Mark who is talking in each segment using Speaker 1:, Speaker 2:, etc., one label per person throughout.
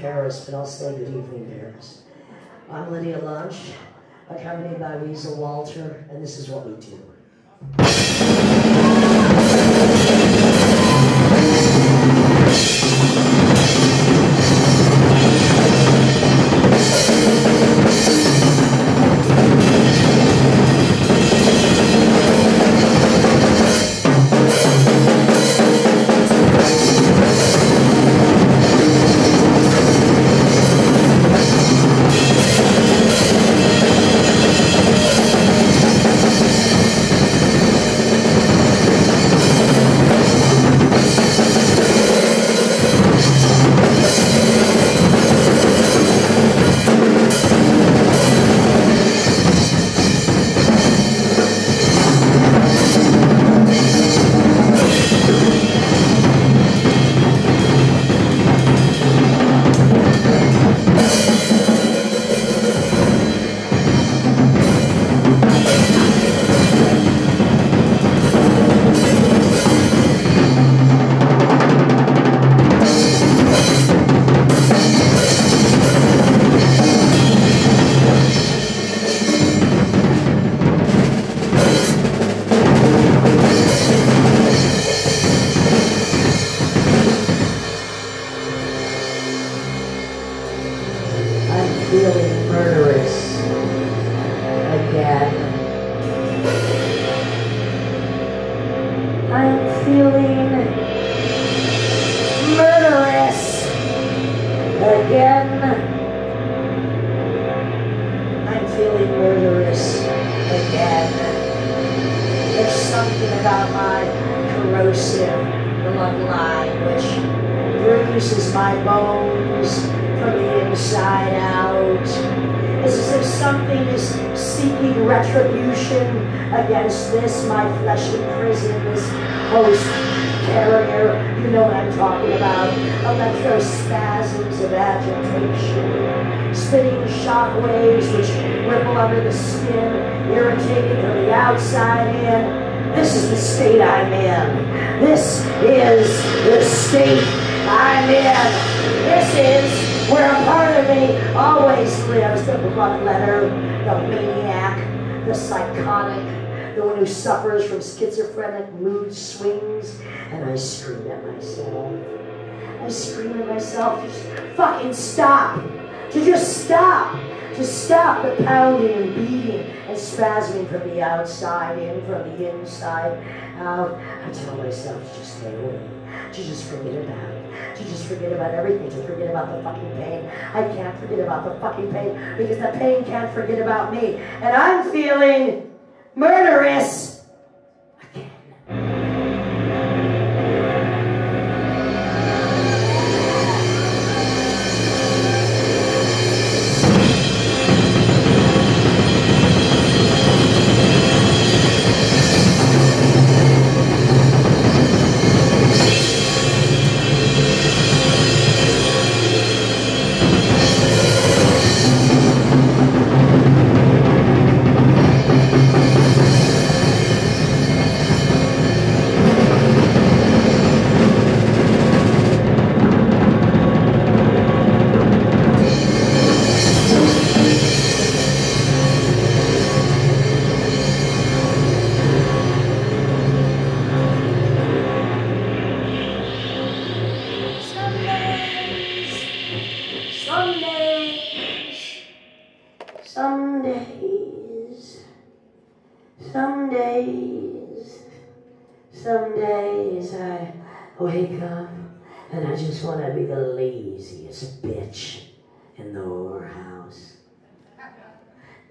Speaker 1: Paris, but I'll say good evening, Paris. I'm Lydia Lunch, accompanied by Weasel Walter, and this is what we do. Feeling murderous again. There's something about my corrosive bloodline which bruises my bones from the inside out. It's as if something is seeking retribution against this, my fleshy prison, this host carrier. You know what I'm talking about. Electrospasms of agitation, spinning shock waves which ripple under the skin, irritating from the outside in. This is the state I'm in. This is the state I'm in. This is where a part of me always lives. The bloodletter, the maniac, the psychotic, the one who suffers from schizophrenic mood swings. And I scream at myself. I scream at myself, just fucking stop. To just stop. To stop the pounding and beating and spasming from the outside in, from the inside out. I tell myself to just stay away. To just forget about it. To just forget about everything. To forget about the fucking pain. I can't forget about the fucking pain because the pain can't forget about me. And I'm feeling murderous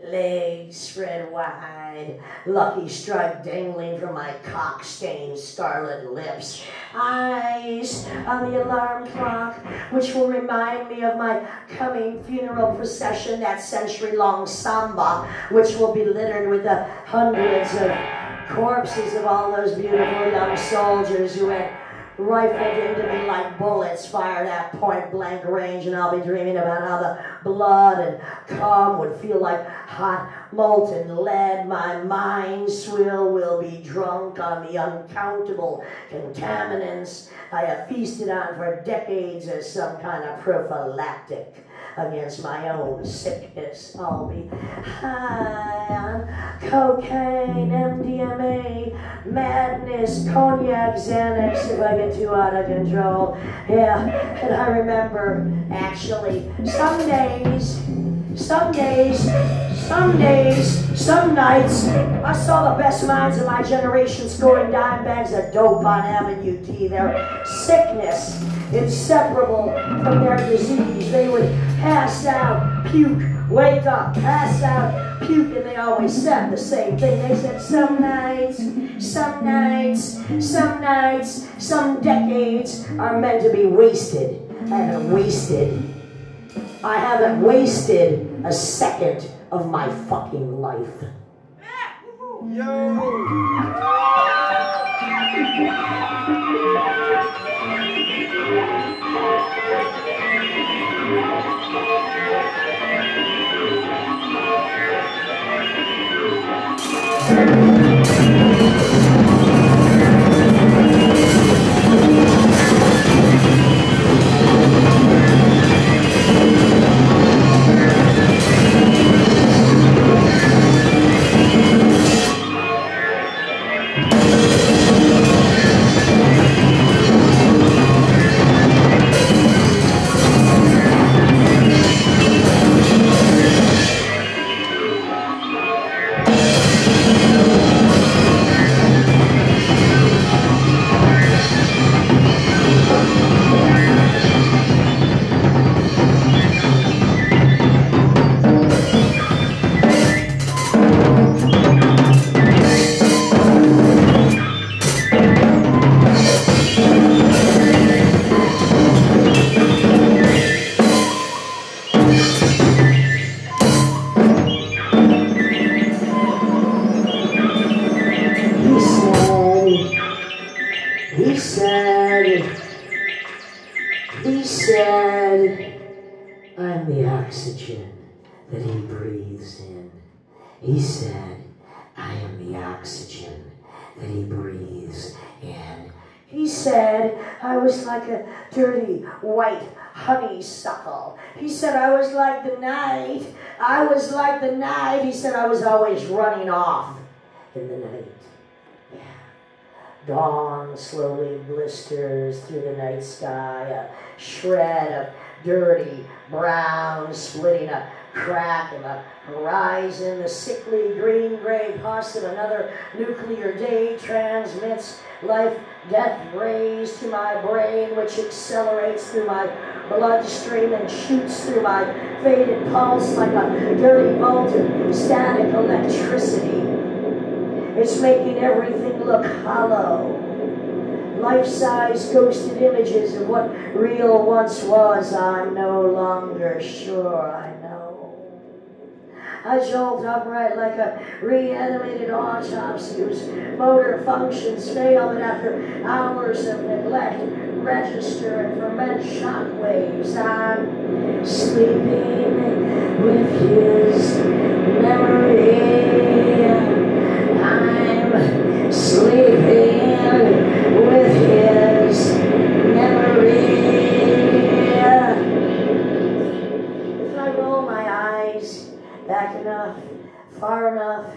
Speaker 1: legs spread wide, Lucky Strike dangling from my cock stained scarlet lips, eyes on the alarm clock, which will remind me of my coming funeral procession, that century long samba, which will be littered with the hundreds of corpses of all those beautiful young soldiers who had rifled into me like bullets fired at point blank range, and I'll be dreaming about how the blood and cum would feel like hot molten lead. My mind swill will be drunk on the uncountable contaminants I have feasted on for decades as some kind of prophylactic against my own sickness. I'll be high on cocaine, MDMA, madness, cognac, Xanax if I get too out of control. Yeah, and I remember actually some days, some days, some days, some nights, I saw the best minds of my generation scoring dime bags of dope on Avenue T. Their sickness, inseparable from their disease. They would pass out, puke, wake up, pass out, puke, and they always said the same thing. They said, some nights, some nights, some nights, some decades are meant to be wasted. I haven't wasted. I haven't wasted a second of my fucking life. He the oxygen that he breathes in. He said, I am the oxygen that he breathes in. He said, I was like a dirty white honeysuckle. He said, I was like the night. I was like the night. He said, I was always running off in the night. Yeah. Dawn slowly blisters through the night sky, a shred of dirty brown splitting a crack in the horizon. The sickly green gray pus of another nuclear day transmits life death rays to my brain, which accelerates through my bloodstream and shoots through my faded pulse like a dirty bolt of static electricity. It's making everything look hollow. Life size ghosted images of what real once was, I'm no longer sure I know. I jolt upright like a reanimated autopsy whose motor functions fail, and after hours of neglect, register and ferment shock waves. I'm sleeping with his memory. I'm sleeping with his memory. If I roll my eyes back enough, far enough,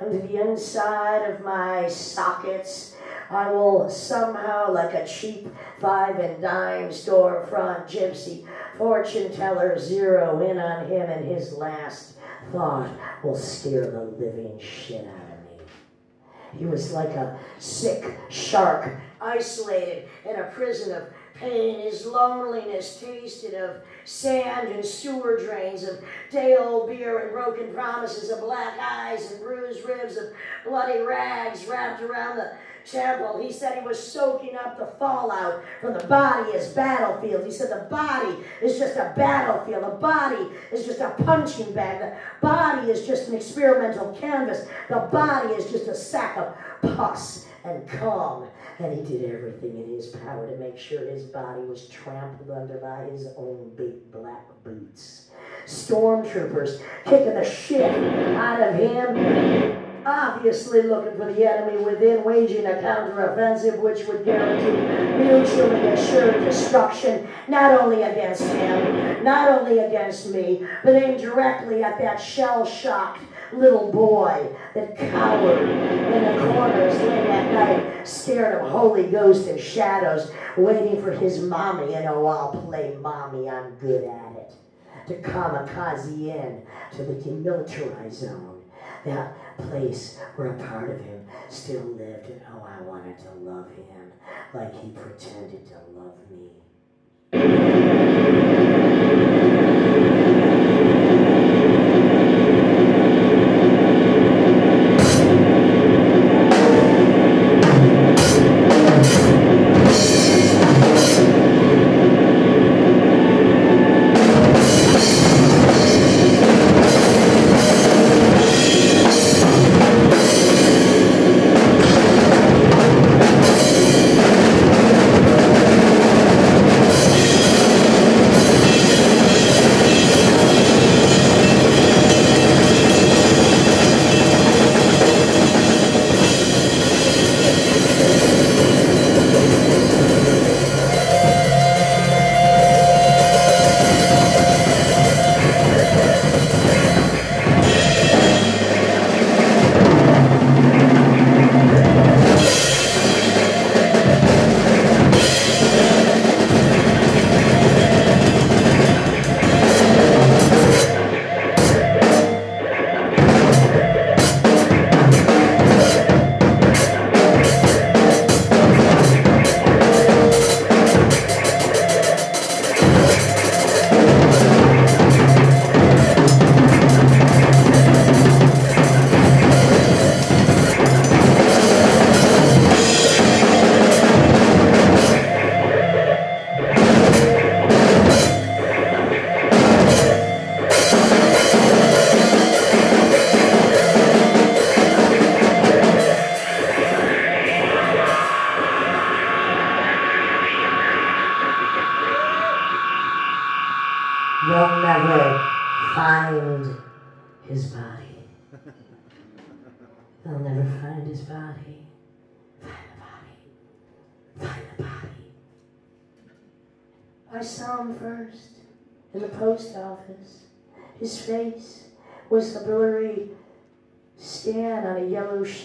Speaker 1: onto the inside of my sockets, I will somehow, like a cheap five and dime storefront gypsy fortune teller, zero in on him, and his last thought will scare the living shit out of me. He was like a sick shark, isolated in a prison of pain, his loneliness tasted of sand and sewer drains, of day old beer and broken promises, of black eyes and bruised ribs, of bloody rags wrapped around the temple. He said he was soaking up the fallout from the body as battlefield. He said the body is just a battlefield. The body is just a punching bag. The body is just an experimental canvas. The body is just a sack of pus and cum. And he did everything in his power to make sure his body was trampled under by his own big black boots. Stormtroopers kicking the shit out of him obviously looking for the enemy within, waging a counteroffensive which would guarantee mutually assured destruction, not only against him, not only against me, but aimed directly at that shell shocked little boy that cowered in the corners late at night, scared of Holy Ghost and shadows, waiting for his mommy. And oh, I'll play mommy, I'm good at it. To kamikaze in to the demilitarized zone. That place where a part of him still lived, and oh, I wanted to love him like he pretended to love me.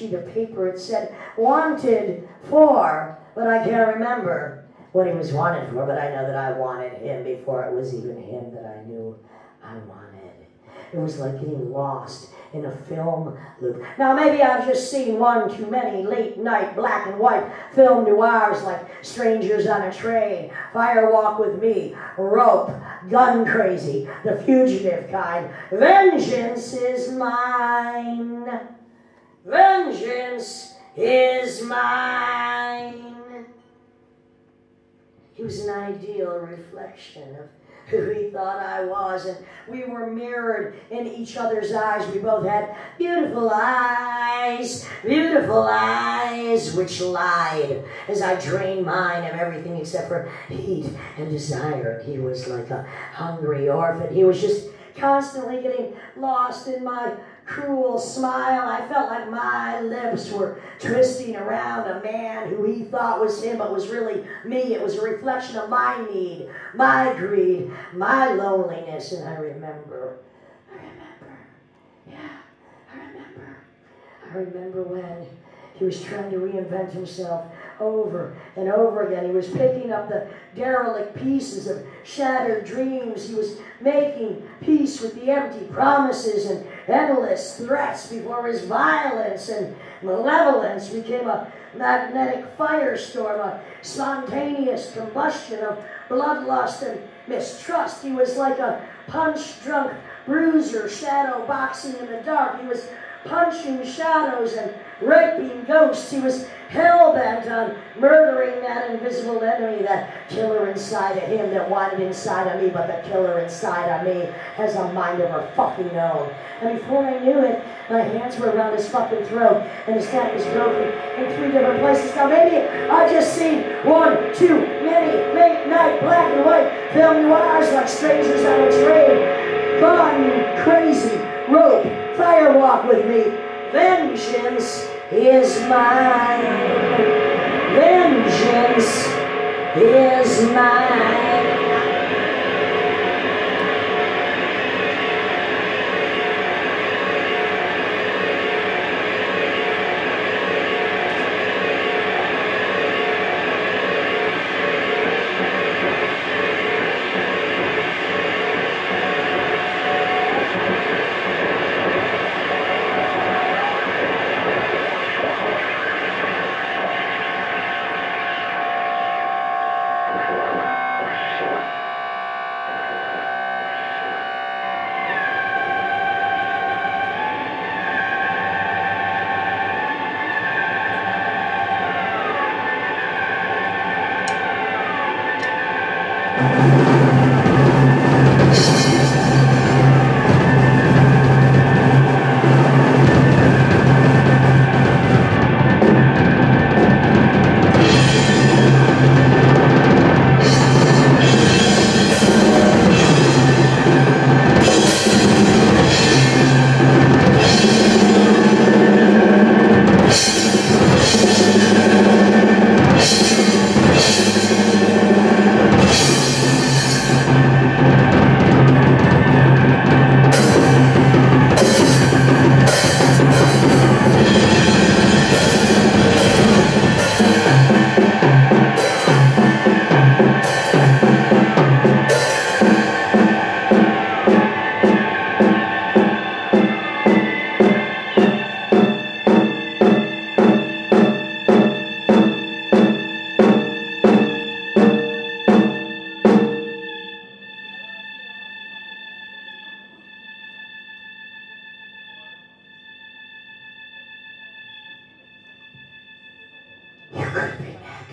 Speaker 1: Sheet of paper. It said, wanted for, but I can't remember what he was wanted for, but I know that I wanted him before it was even him that I knew I wanted. It was like getting lost in a film loop. Now, maybe I've just seen one too many late night black and white film noirs like Strangers on a Train, Fire Walk with Me, Rope, Gun Crazy, The Fugitive kind. Vengeance is mine. Vengeance is mine. He was an ideal reflection of who he thought I was, and we were mirrored in each other's eyes. We both had beautiful eyes, beautiful eyes, which lied as I drained mine of everything except for heat and desire. He was like a hungry orphan. He was just constantly getting lost in my cruel smile. I felt like my lips were twisting around a man who he thought was him, but was really me. It was a reflection of my need, my greed, my loneliness. And I remember, I remember, yeah, I remember. I remember when he was trying to reinvent himself over and over again. He was picking up the derelict pieces of shattered dreams. He was making peace with the empty promises and endless threats before his violence and malevolence became a magnetic firestorm, a spontaneous combustion of bloodlust and mistrust. He was like a punch drunk bruiser, shadow boxing in the dark. He was punching shadows and raping ghosts. He was hell bent on murdering that invisible enemy, that killer inside of him that wanted inside of me, but the killer inside of me has a mind of her fucking own. And before I knew it, my hands were around his fucking throat, and his neck was broken in three different places. Now maybe I just seen one too many late night black and white film noirs like strangers on a train. Gun, crazy rope, fire walk with me. Vengeance is mine. Vengeance is mine.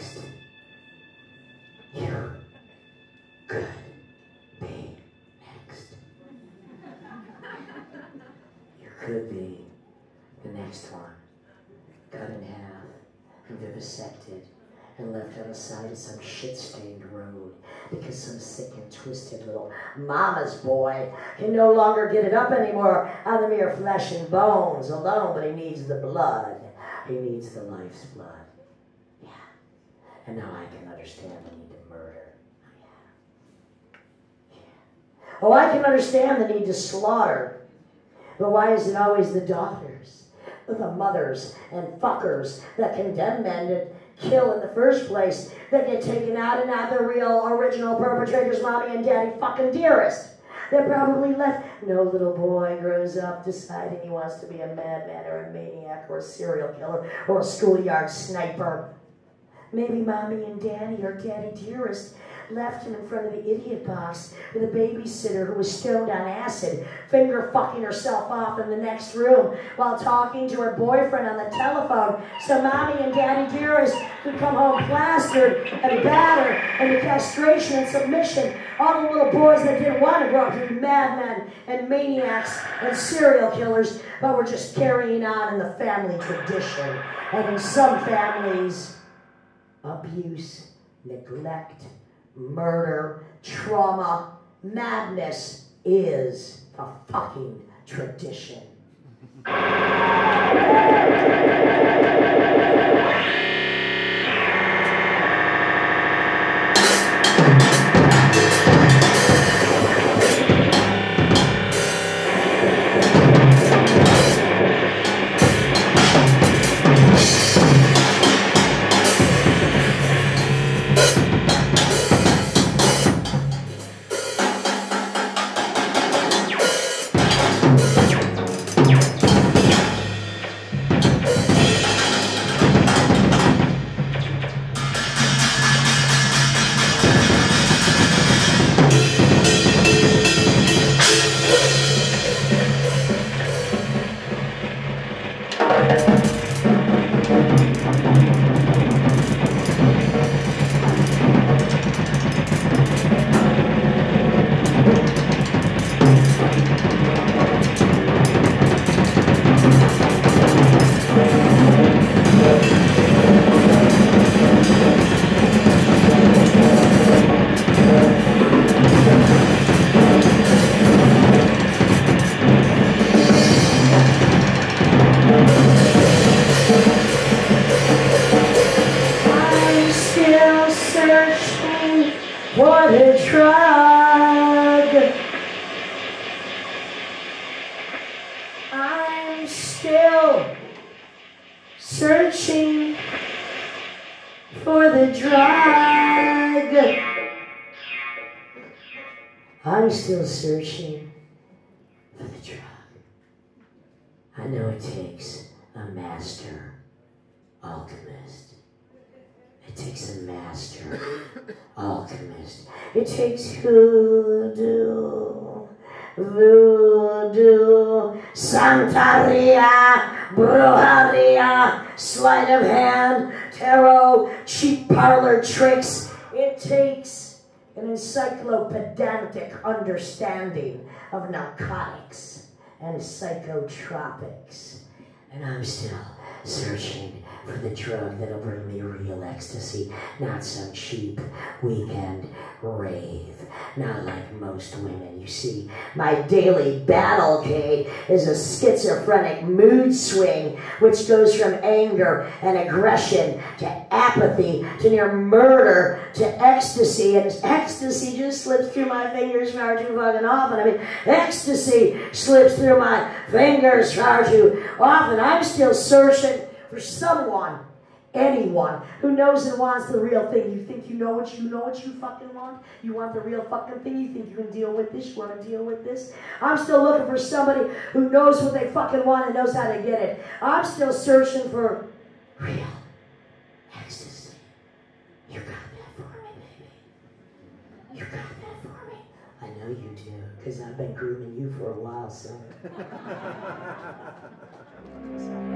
Speaker 1: Next. You could be next. You could be the next one. Cut in half and vivisected and left on the side of some shit-stained road because some sick and twisted little mama's boy can no longer get it up anymore on the mere flesh and bones alone, but he needs the blood. He needs the life's blood. And now I can understand the need to murder. Oh, yeah. Yeah. Oh, I can understand the need to slaughter. But why is it always the daughters, the mothers, and fuckers that condemn men to kill in the first place that get taken out and not the real original perpetrators, mommy and daddy fucking dearest? They're probably left. No little boy grows up deciding he wants to be a madman or a maniac or a serial killer or a schoolyard sniper. Maybe mommy and daddy or daddy dearest left him in front of the idiot box with a babysitter who was stoned on acid, finger fucking herself off in the next room while talking to her boyfriend on the telephone so mommy and daddy dearest could come home plastered and battered into castration and submission. All the little boys that didn't want to grow up to be madmen and maniacs and serial killers, but were just carrying on in the family tradition. And in some families, abuse, neglect, murder, trauma, madness is a fucking tradition. Hoodoo, voodoo, Santeria, brujeria, sleight of hand, tarot, cheap parlor tricks. It takes an encyclopedic understanding of narcotics and psychotropics. And I'm still searching for the drug that'll bring me real ecstasy, not some cheap weekend rave. Not like most women. You see, my daily battlecade is a schizophrenic mood swing which goes from anger and aggression to apathy to near murder to ecstasy. And ecstasy just slips through my fingers far too fucking often. I mean, ecstasy slips through my fingers far too often. I'm still searching for someone, anyone, who knows and wants the real thing. You think you know what you know what you fucking want? You want the real fucking thing? You think you can deal with this? You want to deal with this? I'm still looking for somebody who knows what they fucking want and knows how to get it. I'm still searching for real ecstasy. You got that for me, baby. You got that for me. I know you do, because I've been grooming you for a while, son.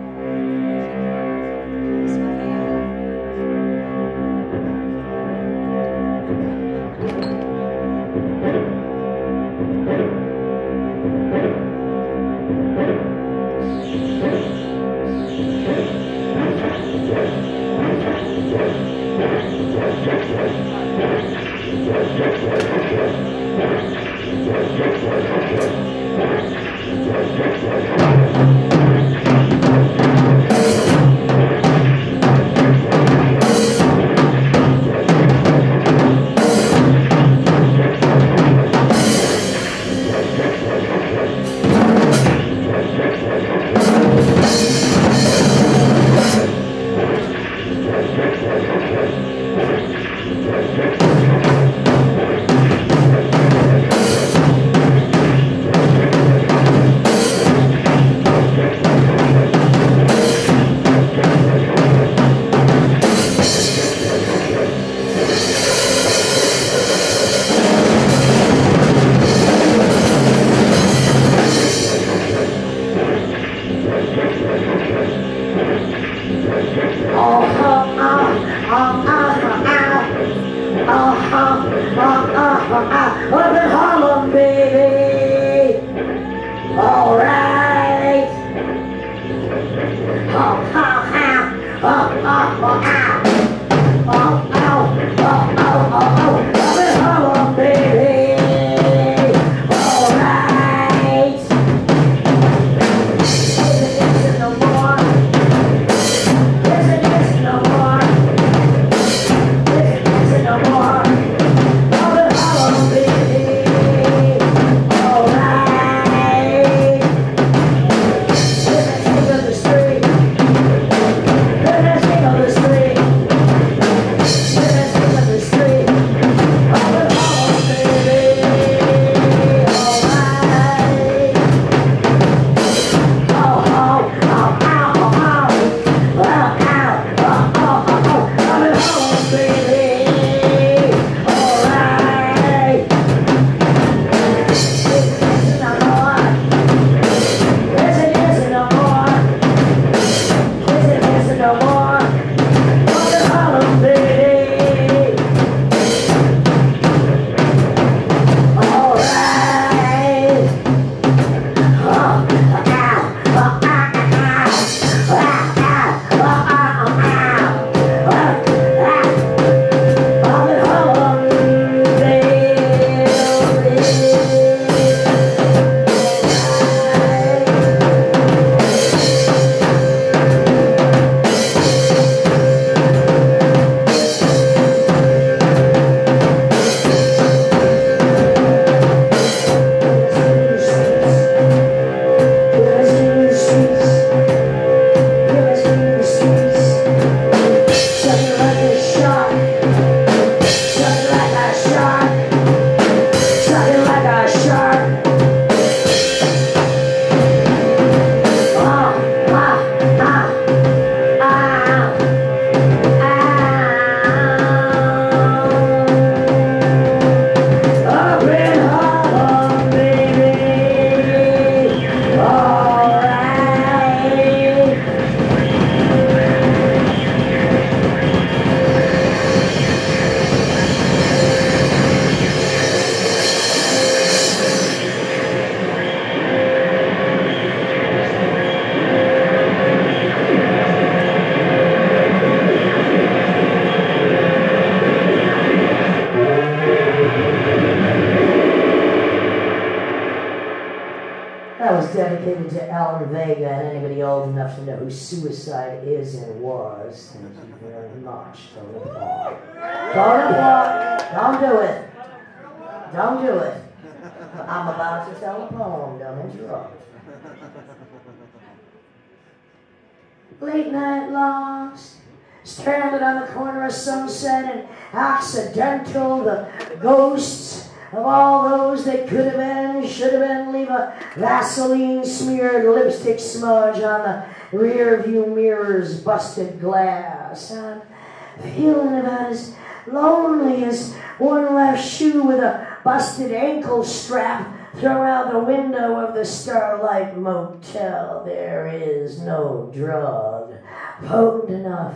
Speaker 1: Don't do it. I'm about to tell a poem. Don't interrupt. Late night lost, stranded on the corner of Sunset and Occidental. The ghosts of all those that could have been, should have been, leave a Vaseline smeared lipstick smudge on the rear view mirror's busted glass. I'm feeling about as lonely as one left shoe with a busted ankle strap thrown out the window of the Starlight Motel. There is no drug potent enough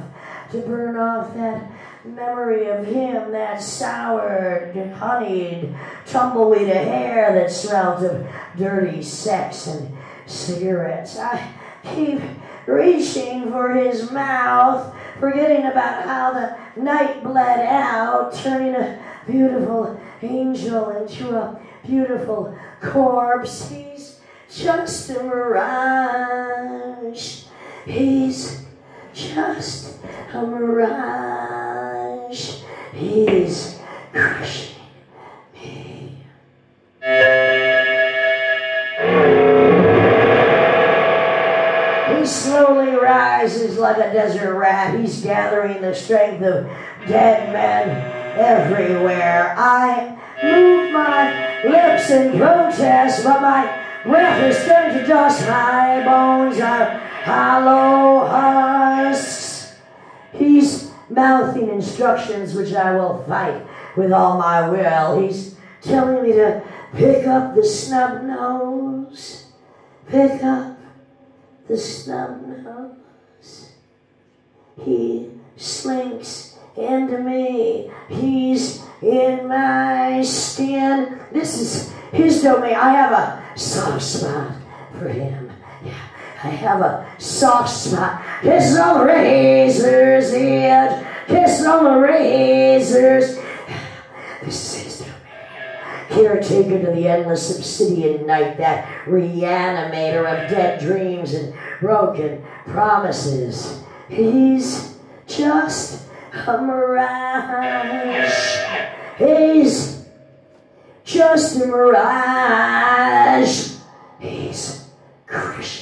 Speaker 1: to burn off that memory of him, that soured, honeyed, tumbleweed of hair that smelt of dirty sex and cigarettes. I keep reaching for his mouth, forgetting about how the night bled out, turning a beautiful angel into a beautiful corpse. He's just a mirage. He's just a mirage. He's crushing me. He slowly rises like a desert rat. He's gathering the strength of dead men everywhere. I move my lips in protest, but my breath is turned to dust. My bones are hollow husks. He's mouthing instructions which I will fight with all my will. He's telling me to pick up the snub nose, pick up the snub nose. He slinks into me. He's in my skin. This is his domain. I have a soft spot for him. Yeah, I have a soft spot. Kiss on the razor's edge. Kiss on the razor's. This is his domain. Caretaker to the endless obsidian night, that reanimator of dead dreams and broken promises. He's just a mirage. He's just a mirage. He's crushing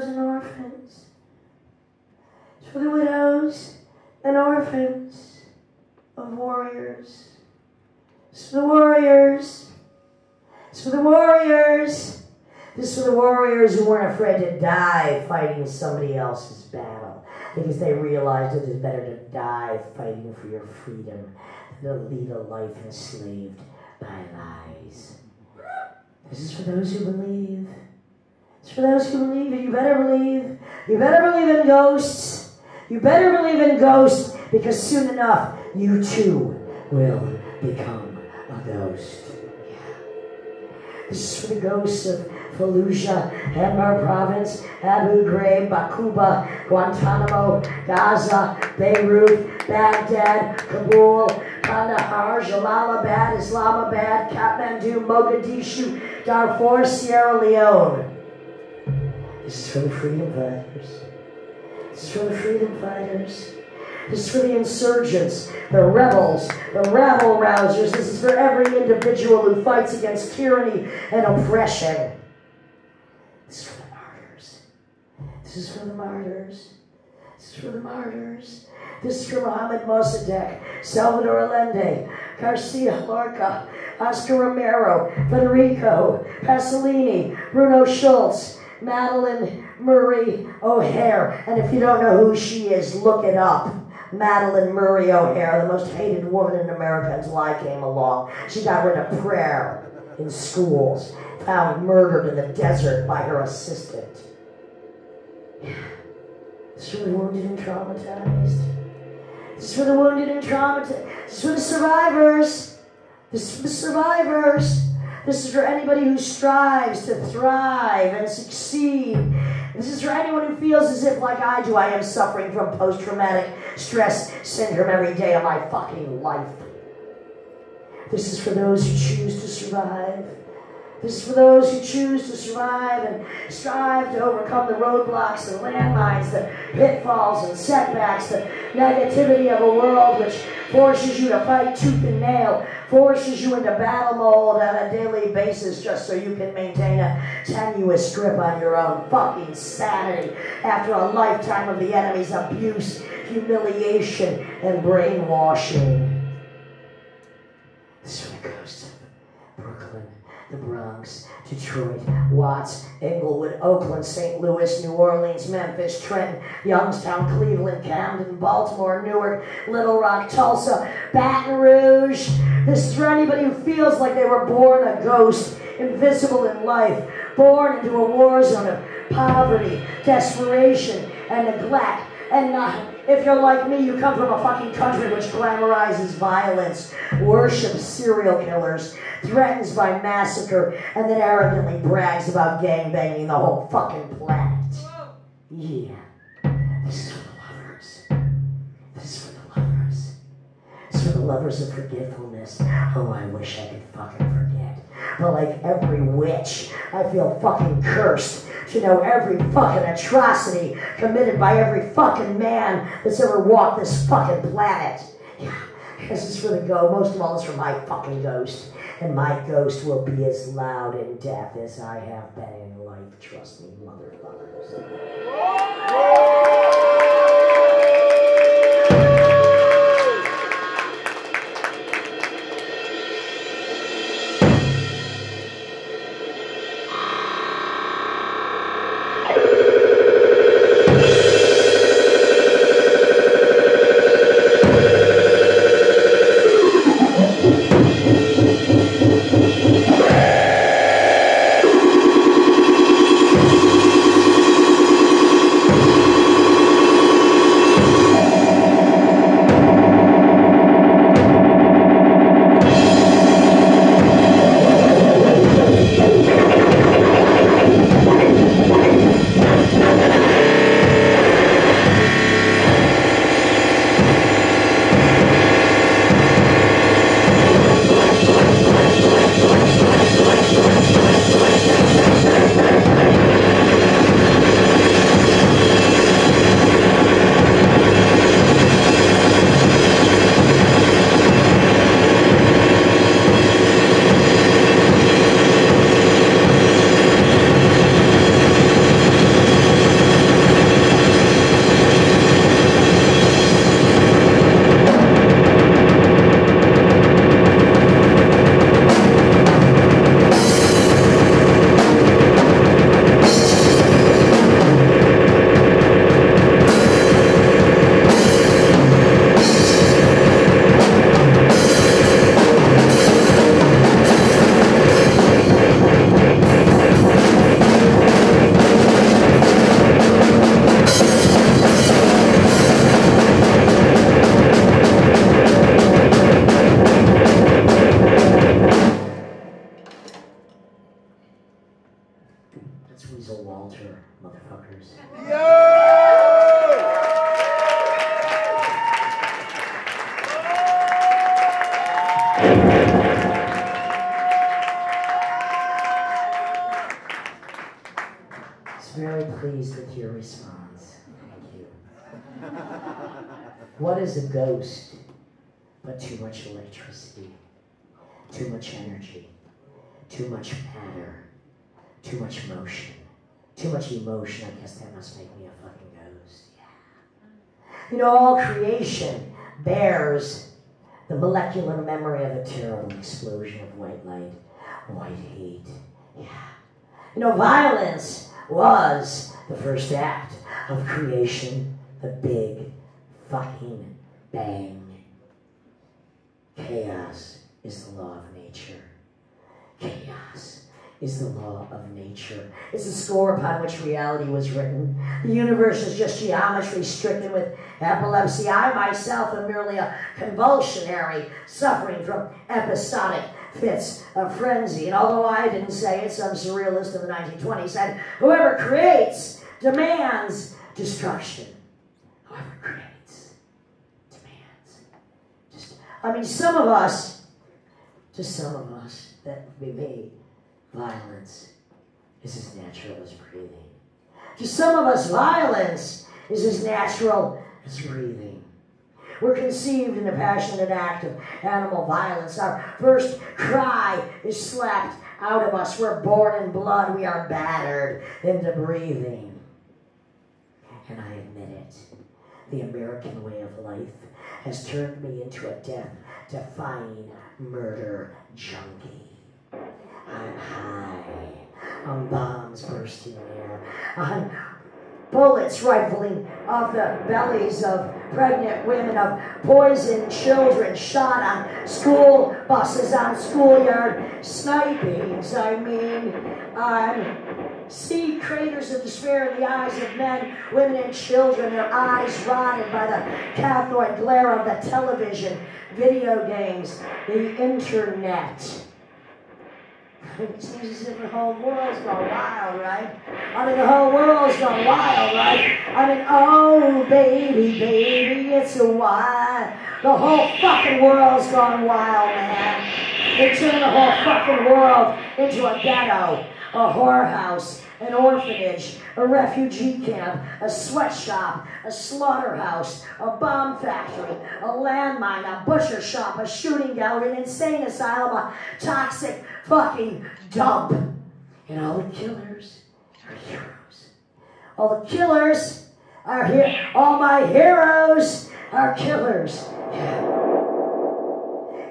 Speaker 1: widows and orphans. It's for the widows and orphans of warriors. It's for the warriors It's for the warriors. This is for the warriors who weren't afraid to die fighting somebody else's battle because they realized it is better to die fighting for your freedom than to lead a life enslaved by lies. This is for those who believe. For those who believe, and you better believe. You better believe in ghosts. You better believe in ghosts because soon enough you too will become a ghost. This is for the ghosts of Fallujah, Anbar Province, Abu Ghraib, Baquba, Guantanamo, Gaza, Beirut, Baghdad, Kabul, Kandahar, Jalalabad, Islamabad, Kathmandu, Mogadishu, Darfur, Sierra Leone. This is for the freedom fighters. This is for the freedom fighters. This is for the insurgents, the rebels, the rabble rousers. This is for every individual who fights against tyranny and oppression. This is for the martyrs. This is for the martyrs. This is for the martyrs. This is for Mohammed Mossadegh, Salvador Allende, Garcia Lorca, Oscar Romero, Federico Pasolini, Bruno Schulz, Madalyn Murray O'Hair. And if you don't know who she is, look it up. Madalyn Murray O'Hair, the most hated woman in America until I came along. She got rid of prayer in schools, found murdered in the desert by her assistant. This is for the wounded and traumatized. This is for the wounded and traumatized. This is for the survivors. This is for the survivors. This is for anybody who strives to thrive and succeed. This is for anyone who feels as if, like I do, I am suffering from post traumatic stress syndrome every day of my fucking life. This is for those who choose to survive. This is for those who choose to survive and strive to overcome the roadblocks, the landmines, the pitfalls and setbacks, the negativity of a world which forces you to fight tooth and nail, forces you into battle mode on a daily basis just so you can maintain a tenuous grip on your own fucking sanity after a lifetime of the enemy's abuse, humiliation, and brainwashing. This is of Brooklyn, the Bronx, Detroit, Watts, Englewood, Oakland, St. Louis, New Orleans, Memphis, Trenton, Youngstown, Cleveland, Camden, Baltimore, Newark, Little Rock, Tulsa, Baton Rouge. This is for anybody who feels like they were born a ghost, invisible in life, born into a war zone of poverty, desperation, and neglect. And uh, if you're like me, you come from a fucking country which glamorizes violence, worships serial killers, threatens by massacre, and then arrogantly brags about gangbanging the whole fucking planet. Yeah. This is for the lovers. This is for the lovers. This is for the lovers of forgetfulness. Oh, I wish I could fucking forget. But like every witch, I feel fucking cursed to know every fucking atrocity committed by every fucking man that's ever walked this fucking planet. Yeah, this is for the go. Most of all, it's for my fucking ghost. And my ghost will be as loud in death as I have been in life. Trust me, motherfuckers. Is a ghost but too much electricity, too much energy, too much matter, too much motion, too much emotion? I guess that must make me a fucking ghost. Yeah. You know, all creation bears the molecular memory of a terrible explosion of white light, white heat. Yeah. You know, violence was the first act of creation, the big fucking bang. Chaos is the law of nature. Chaos is the law of nature. It's the score upon which reality was written. The universe is just geometry stricken with epilepsy. I myself am merely a convulsionary suffering from episodic fits of frenzy. And although I didn't say it, some surrealist in the 1920s said, whoever creates demands destruction. Whoever creates demands. Just, I mean, some of us, just some of us, that we me, violence is as natural as breathing. To some of us, violence is as natural as breathing. We're conceived in the passionate act of animal violence. Our first cry is slapped out of us. We're born in blood. We are battered into breathing. And I admit it. The American way of life has turned me into a death defying murder junkie. I'm high on bombs bursting in air, on bullets rifling off the bellies of pregnant women, of poisoned children shot on school buses, on schoolyard snipings. I mean, on sea craters of despair in the eyes of men, women, and children, their eyes rotted by the cathode glare of the television, video games, the internet. It seems as if the whole world's gone wild, right? I mean, the whole world's gone wild, right? I mean, oh, baby, baby, it's a wild. The whole fucking world's gone wild, man. They turned the whole fucking world into a ghetto, a whorehouse, an orphanage, a refugee camp, a sweatshop, a slaughterhouse, a bomb factory, a landmine, a butcher shop, a shooting gallery, an insane asylum, a toxic fucking dump. And all the killers are heroes. All the killers are here. All my heroes are killers.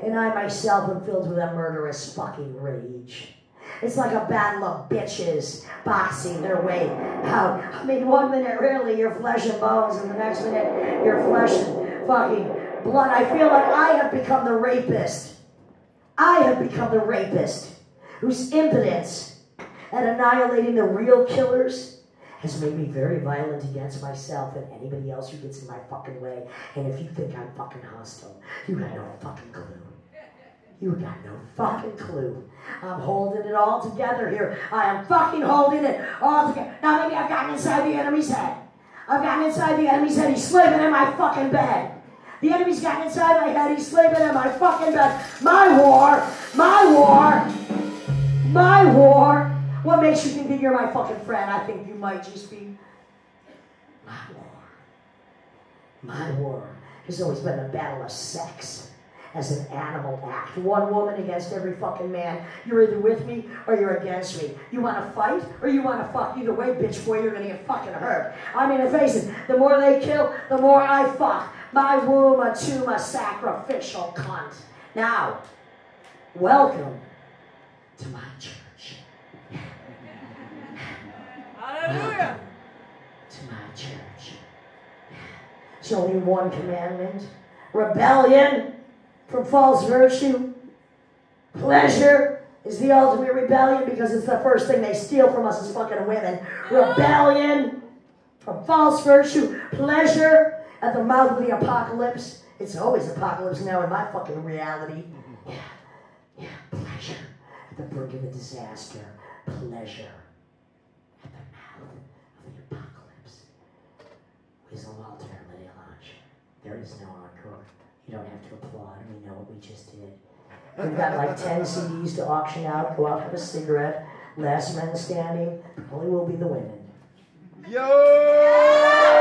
Speaker 1: And I myself am filled with a murderous fucking rage. It's like a battle of bitches boxing their way out. I mean, one minute really you're flesh and bones, and the next minute you're flesh and fucking blood. I feel like I have become the rapist. I have become the rapist whose impotence at annihilating the real killers has made me very violent against myself and anybody else who gets in my fucking way. And if you think I'm fucking hostile, you got no fucking clue. You got no fucking clue. I'm holding it all together here. I am fucking holding it all together. Now maybe I've gotten inside the enemy's head. I've gotten inside the enemy's head. He's sleeping in my fucking bed. The enemy's gotten inside my head. He's sleeping in my fucking bed. My war. My war. My war. What makes you think that you're my fucking friend? I think you might just be my war. My war has always been a battle of sex as an animal act. One woman against every fucking man. You're either with me or you're against me. You want to fight or you want to fuck. Either way, bitch boy, you're going to get fucking hurt. I mean, face it, the more they kill, the more I fuck. My womb a tomb, a sacrificial cunt. Now, welcome to my church.
Speaker 2: Hallelujah.
Speaker 1: to my church. There's only one commandment rebellion from false virtue. Pleasure is the ultimate rebellion because it's the first thing they steal from us as fucking women. Rebellion from false virtue. Pleasure at the mouth of the apocalypse. It's always apocalypse now in my fucking reality. Yeah, yeah, pleasure at the brink of a disaster. Pleasure at the mouth
Speaker 3: of the apocalypse. Walter, Lydia Lunch. There is no encore. You don't have to applaud. We know what we just did.
Speaker 1: We've got like 10 CDs to auction out. Go out, have a cigarette. Last man standing. Only will be the women.
Speaker 4: Yo!